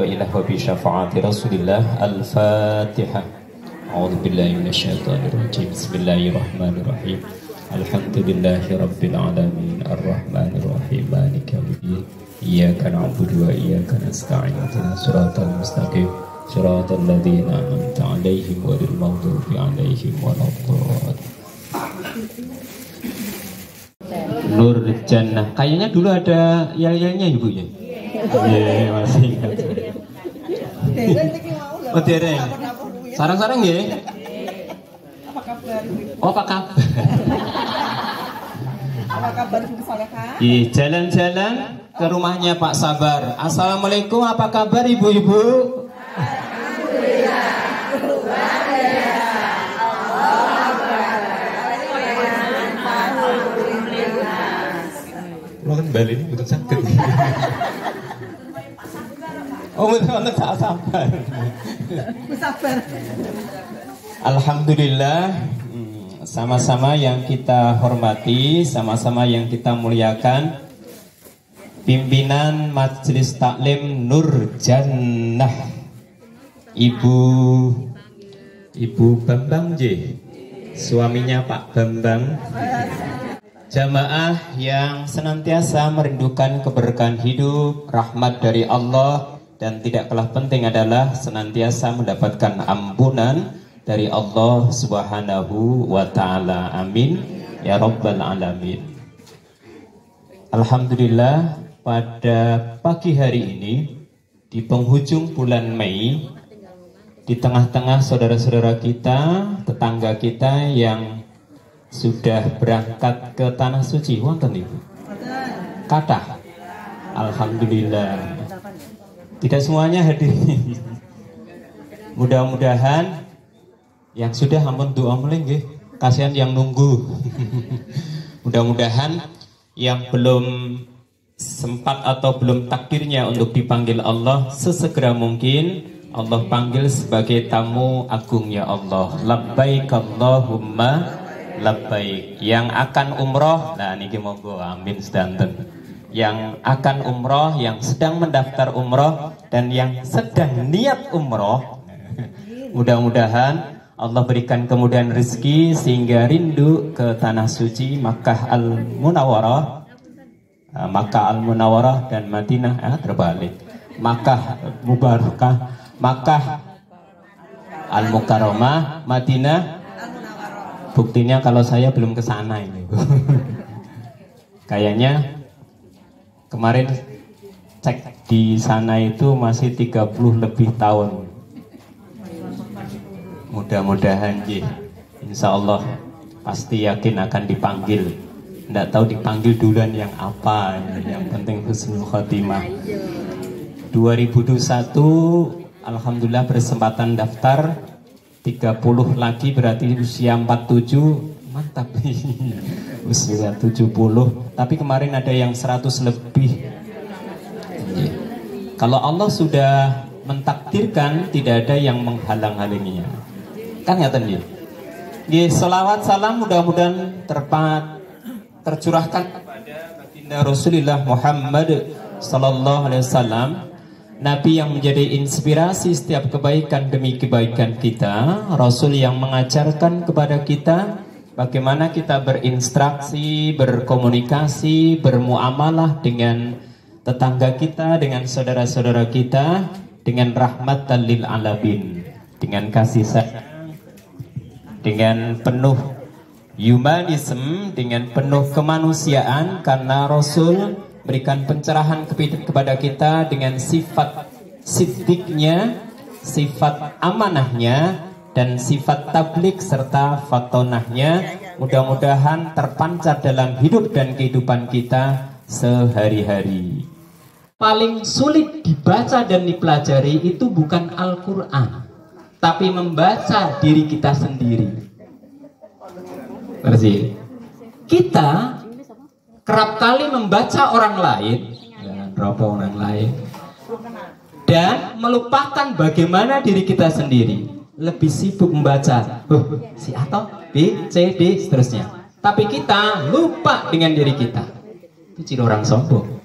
إله وبشفاعة رسول الله الفاتحة أعوذ بالله من الشيطان الرجيم بسم الله الرحمن الرحيم الحمد لله رب العالمين الرحمن الرحيم مالك يوم الدين إياك نعبد وإياك نستعين اهدنا الصراط المستقيم صراط الذين أنعمت عليهم غير المغضوب عليهم ولا الضالين Nur Jannah. Kayaknya dulu ada yel-yelnya ibu ya. Iya masih ingat. Oh dereng. Sarang-sarang ya. Apa kabar? Oh apa kabar? Apa kabar Bu Salehah? Ih, jalan-jalan ke rumahnya Pak Sabar. Assalamualaikum, apa kabar ibu-ibu? Lo kan Bali ini butuh sakit. Oh, untuk tak sabar. Sabar. Alhamdulillah sama-sama yang kita hormati, sama-sama yang kita muliakan pimpinan Majelis Taklim Nur Jannah Ibu Ibu Bambang J suaminya Pak Bambang Jamaah yang senantiasa merindukan keberkahan hidup, rahmat dari Allah dan tidak kalah penting adalah senantiasa mendapatkan ampunan dari Allah Subhanahu wa taala. Amin. Ya rabbal alamin. Alhamdulillah pada pagi hari ini di penghujung bulan Mei di tengah-tengah saudara-saudara kita, tetangga kita yang sudah berangkat ke tanah suci wonten ibu? Kata. Alhamdulillah tidak semuanya hadir. Mudah-mudahan yang sudah ampun doa meling kasihan yang nunggu. Mudah-mudahan yang belum sempat atau belum takdirnya untuk dipanggil Allah sesegera mungkin Allah panggil sebagai tamu agung ya Allah. Labbaik Allahumma labbaik. Yang akan umroh nah niki monggo. Amin sedanten yang akan umroh yang sedang mendaftar umroh dan yang sedang niat umroh. Mudah-mudahan Allah berikan kemudahan rezeki sehingga rindu ke tanah suci Makkah Al Munawwarah Makkah Al Munawwarah dan Madinah ah, terbalik. Makkah Mubarakah Makkah Al Mukarramah Madinah. Buktinya kalau saya belum ke sana ini. Kayaknya kemarin cek di sana itu masih 30 lebih tahun. Mudah-mudahan ji, insya Allah pasti yakin akan dipanggil. Tidak tahu dipanggil duluan yang apa, yang penting husnul khotimah. 2021 Alhamdulillah berkesempatan daftar 30 lagi berarti usia 47 mantap usia 70 tapi kemarin ada yang 100 lebih. Kalau Allah sudah mentakdirkan tidak ada yang menghalang-halanginya. Kan ya tadi ya selawat salam mudah-mudahan terpat tercurahkan kepada Rasulullah Muhammad sallallahu alaihi wasallam Nabi yang menjadi inspirasi setiap kebaikan demi kebaikan kita, Rasul yang mengajarkan kepada kita bagaimana kita berinstruksi, berkomunikasi, bermuamalah dengan tetangga kita, dengan saudara-saudara kita, dengan rahmat lil alamin, dengan kasih sayang, dengan penuh humanisme, dengan penuh kemanusiaan karena Rasul berikan pencerahan kepada kita dengan sifat sidiknya, sifat amanahnya, dan sifat tablik serta fatonahnya. Mudah-mudahan terpancar dalam hidup dan kehidupan kita sehari-hari. Paling sulit dibaca dan dipelajari itu bukan Al-Quran, tapi membaca diri kita sendiri. Berarti kita kerap kali membaca orang lain jangan orang lain dan melupakan bagaimana diri kita sendiri lebih sibuk membaca oh, si atau B, C, D seterusnya tapi kita lupa dengan diri kita itu ciri orang sombong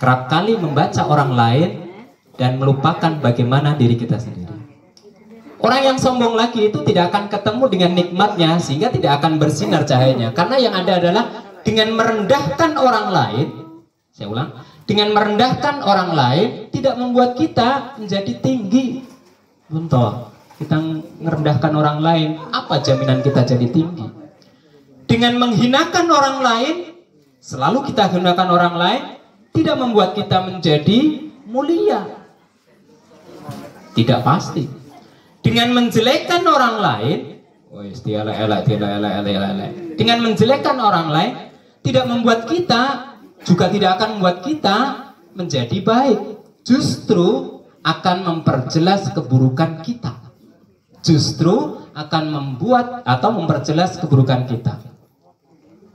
kerap kali membaca orang lain dan melupakan bagaimana diri kita sendiri. Orang yang sombong lagi itu tidak akan ketemu dengan nikmatnya sehingga tidak akan bersinar cahayanya. Karena yang ada adalah dengan merendahkan orang lain, saya ulang, dengan merendahkan orang lain tidak membuat kita menjadi tinggi. Bentar, kita merendahkan orang lain, apa jaminan kita jadi tinggi? Dengan menghinakan orang lain, selalu kita gunakan orang lain, tidak membuat kita menjadi mulia. Tidak pasti. Dengan menjelekkan orang lain, dengan menjelekkan orang lain, tidak membuat kita juga tidak akan membuat kita menjadi baik. Justru akan memperjelas keburukan kita. Justru akan membuat atau memperjelas keburukan kita.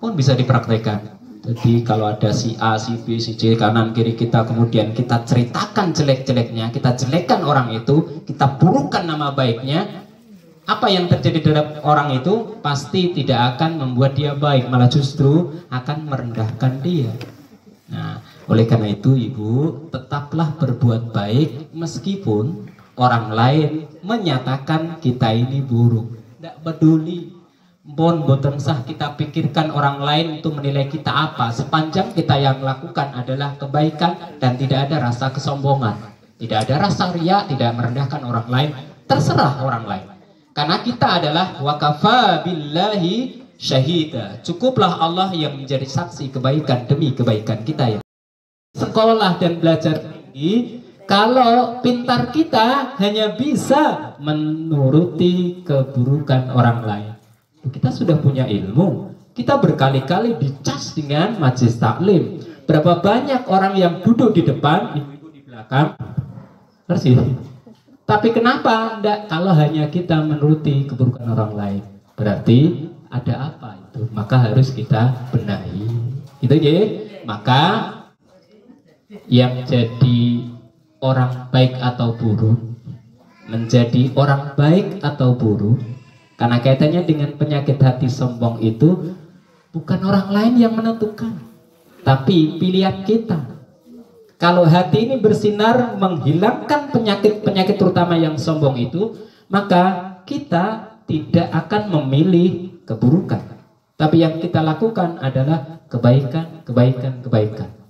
Pun bisa dipraktekkan. Jadi kalau ada si A, si B, si C kanan kiri kita kemudian kita ceritakan jelek-jeleknya, kita jelekkan orang itu, kita burukkan nama baiknya, apa yang terjadi terhadap orang itu pasti tidak akan membuat dia baik, malah justru akan merendahkan dia. Oleh karena itu ibu tetaplah berbuat baik meskipun orang lain menyatakan kita ini buruk. Tidak peduli. Bon boten sah kita pikirkan orang lain untuk menilai kita apa. Sepanjang kita yang lakukan adalah kebaikan Dan tidak ada rasa kesombongan. Tidak ada rasa ria, tidak merendahkan orang lain. Terserah orang lain. Karena kita adalah wakafa billahi syahida. Cukuplah Allah yang menjadi saksi kebaikan demi kebaikan kita ya Sekolah dan belajar tinggi kalau pintar kita hanya bisa menuruti keburukan orang lain kita sudah punya ilmu. Kita berkali-kali dicas dengan majlis taklim. Berapa banyak orang yang duduk di depan, ibu-ibu di belakang. Bersih. Tapi kenapa enggak kalau hanya kita menuruti keburukan orang lain? Berarti ada apa itu? Maka harus kita benahi. Itu ya. Maka yang jadi orang baik atau buruk menjadi orang baik atau buruk karena kaitannya dengan penyakit hati sombong itu bukan orang lain yang menentukan, tapi pilihan kita. Kalau hati ini bersinar menghilangkan penyakit-penyakit terutama yang sombong itu, maka kita tidak akan memilih keburukan. Tapi yang kita lakukan adalah kebaikan, kebaikan, kebaikan.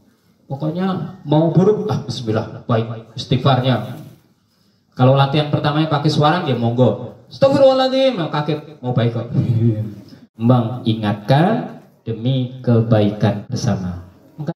Pokoknya mau buruk, ah bismillah, baik, istighfarnya. Kalau latihan pertamanya pakai suara, ya monggo. Astagfirullahaladzim, mau kaget, mau baik kok. Mengingatkan demi kebaikan bersama.